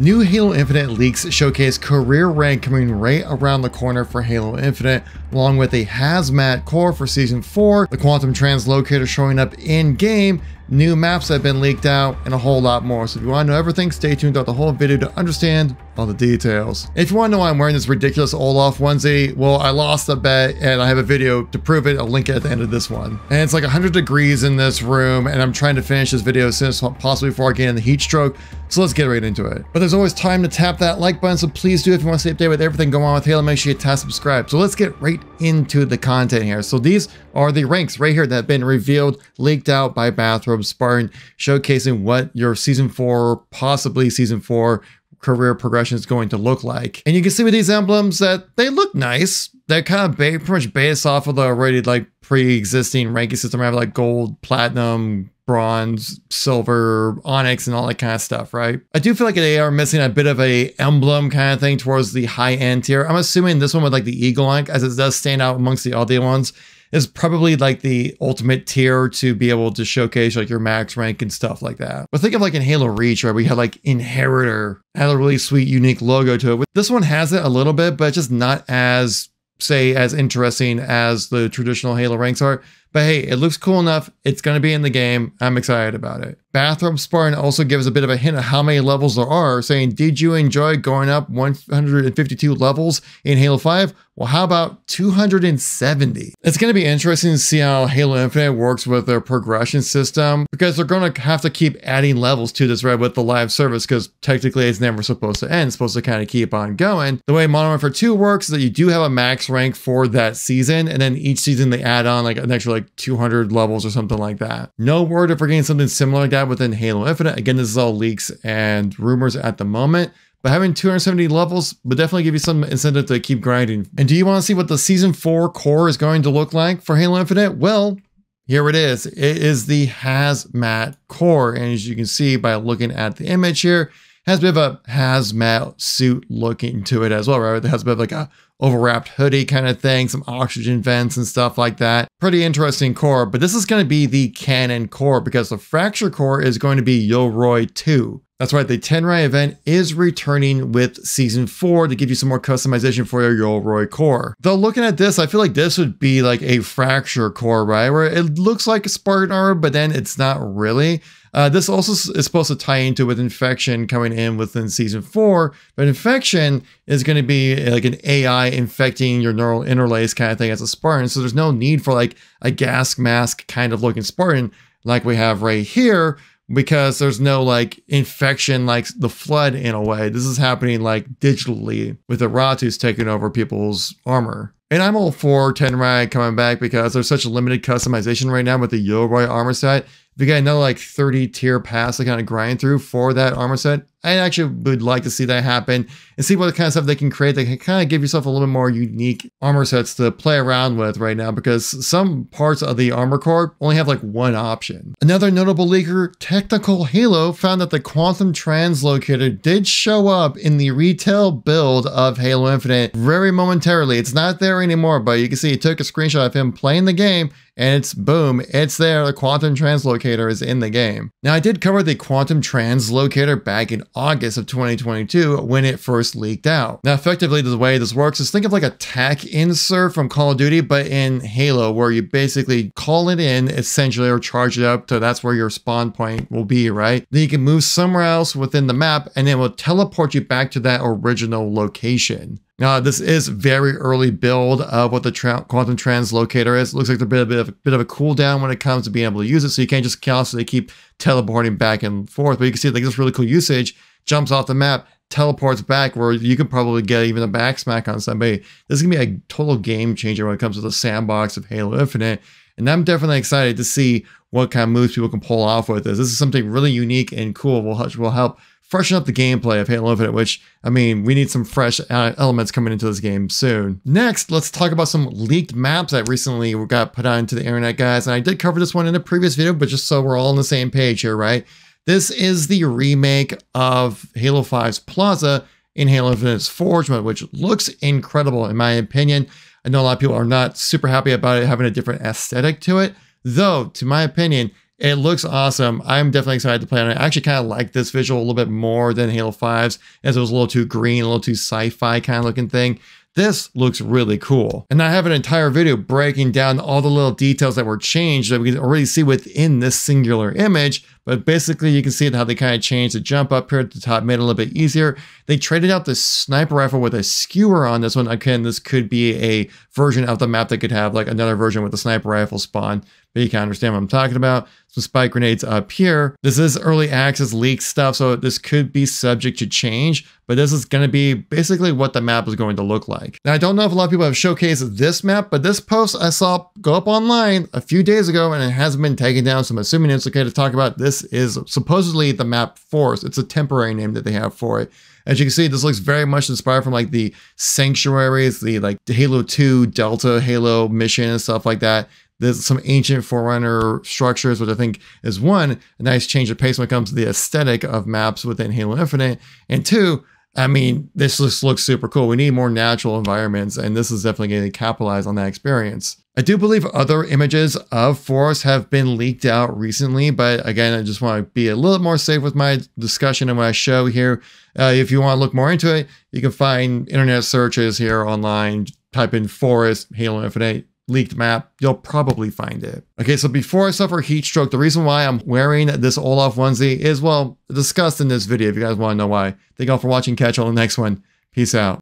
New Halo Infinite leaks showcase career rank coming right around the corner for Halo Infinite, along with a hazmat core for Season 4, the Quantum Translocator showing up in-game, new maps have been leaked out, and a whole lot more. So if you want to know everything, stay tuned throughout the whole video to understand all the details. If you want to know why I'm wearing this ridiculous Olaf onesie, well, I lost a bet and I have a video to prove it. I'll link it at the end of this one. And it's like 100 degrees in this room, and I'm trying to finish this video as soon as possible before I get in the heat stroke. So let's get right into it. But there's always time to tap that like button, so please do if you want to stay updated with everything going on with Halo, make sure you tap subscribe. So let's get right into the content here. So these are the ranks right here that have been revealed, leaked out by Bathrobe Spartan, showcasing what your season four, possibly season four career progression is going to look like. And you can see with these emblems that they look nice. They're kind of ba- pretty much based off of the already like pre-existing ranking system. I have like gold, platinum, bronze, silver, onyx, and all that kind of stuff, right? I do feel like they are missing a bit of a emblem kind of thing towards the high end tier. I'm assuming this one with like the eagle ink, as it does stand out amongst the other ones, is probably like the ultimate tier to be able to showcase like your max rank and stuff like that. But think of like in Halo Reach, right? We had like Inheritor, had a really sweet, unique logo to it. This one has it a little bit, but just not as say as interesting as the traditional Halo ranks are. But hey, it looks cool enough. It's going to be in the game. I'm excited about it. Bathrobe Spartan also gives a bit of a hint of how many levels there are, saying, Did you enjoy going up 152 levels in Halo 5? Well, how about 270? It's going to be interesting to see how Halo Infinite works with their progression system because they're going to have to keep adding levels to this, right, with the live service because technically it's never supposed to end. It's supposed to kind of keep on going. The way Modern Warfare 2 works is that you do have a max rank for that season, and then each season they add on like an extra like 200 levels or something like that. No word if we're getting something similar like that within Halo Infinite. Again, this is all leaks and rumors at the moment. But having 270 levels would definitely give you some incentive to keep grinding. And do you want to see what the Season 4 core is going to look like for Halo Infinite? Well, here it is. It is the Hazmat core. And as you can see by looking at the image here, has a bit of a hazmat suit looking to it as well, right? It has a bit of like a overwrapped hoodie kind of thing, some oxygen vents and stuff like that. Pretty interesting core, but this is going to be the canon core because the fracture core is going to be Yoroi 2. That's right, the Tenrai event is returning with Season 4 to give you some more customization for your Yoroi core. Though looking at this, I feel like this would be like a Fracture core, right? Where it looks like a Spartan armor, but then it's not really. Uh, this also is supposed to tie into with Infection coming in within Season 4, but Infection is going to be like an AI infecting your neural interlace kind of thing as a Spartan, so there's no need for like a gas mask kind of looking Spartan like we have right here, because there's no like infection like the flood in a way. This is happening like digitally with the Ratus taking over people's armor. And I'm all for Tenrai coming back because there's such a limited customization right now with the Yoroi armor set. If you got another like 30 tier pass to kind of grind through for that armor set, I actually would like to see that happen and see what kind of stuff they can create that can kind of give yourself a little bit more unique armor sets to play around with right now because some parts of the armor core only have like one option. Another notable leaker, Technical Halo, found that the Quantum Translocator did show up in the retail build of Halo Infinite very momentarily. It's not there anymore, but you can see he took a screenshot of him playing the game and it's boom, it's there. The Quantum Translocator is in the game. Now, I did cover the Quantum Translocator back in August of 2022 when it first leaked out. Now, effectively, the way this works is think of like a tac insert from Call of Duty, but in Halo, where you basically call it in essentially or charge it up to that's where your spawn point will be, right? Then you can move somewhere else within the map and it will teleport you back to that original location. Now, this is very early build of what the tra quantum translocator is. It looks like there's a bit, of a bit of a cooldown when it comes to being able to use it. So you can't just constantly keep teleporting back and forth. But you can see like this really cool usage jumps off the map, teleports back where you could probably get even a back smack on somebody. This is gonna be a total game changer when it comes to the sandbox of Halo Infinite. And I'm definitely excited to see what kind of moves people can pull off with this. This is something really unique and cool. Will help freshen up the gameplay of Halo Infinite, which, I mean, we need some fresh uh, elements coming into this game soon. Next, let's talk about some leaked maps that recently got put onto the internet, guys. And I did cover this one in a previous video, but just so we're all on the same page here, right? This is the remake of Halo 5's Plaza in Halo Infinite's Forge mode, which looks incredible in my opinion. I know a lot of people are not super happy about it having a different aesthetic to it, though, to my opinion, It looks awesome. I'm definitely excited to play on it. I actually kind of like this visual a little bit more than Halo 5's, as it was a little too green, a little too sci-fi kind of looking thing. This looks really cool. And I have an entire video breaking down all the little details that were changed that we can already see within this singular image. But basically you can see how they kind of changed the jump up here at the top, made it a little bit easier. They traded out the sniper rifle with a skewer on this one. Again, this could be a version of the map that could have like another version with the sniper rifle spawn but you can understand what I'm talking about. Some spike grenades up here. This is early access leak stuff, so this could be subject to change, but this is going to be basically what the map is going to look like. Now, I don't know if a lot of people have showcased this map, but this post I saw go up online a few days ago and it hasn't been taken down, so I'm assuming it's okay to talk about. This is supposedly the map Forest. It's a temporary name that they have for it. As you can see, this looks very much inspired from like the sanctuaries, the like Halo 2 Delta Halo mission and stuff like that. There's some ancient Forerunner structures, which I think is one, a nice change of pace when it comes to the aesthetic of maps within Halo Infinite. And two, I mean, this just looks super cool. We need more natural environments, and this is definitely going to capitalize on that experience. I do believe other images of Forest have been leaked out recently, but again, I just want to be a little more safe with my discussion and my show here. Uh, if you want to look more into it, you can find internet searches here online. Type in Forest, Halo Infinite, leaked map, you'll probably find it. Okay, so before I suffer heat stroke, the reason why I'm wearing this Olaf onesie is, well, discussed in this video if you guys want to know why. Thank you all for watching. Catch you on the next one. Peace out.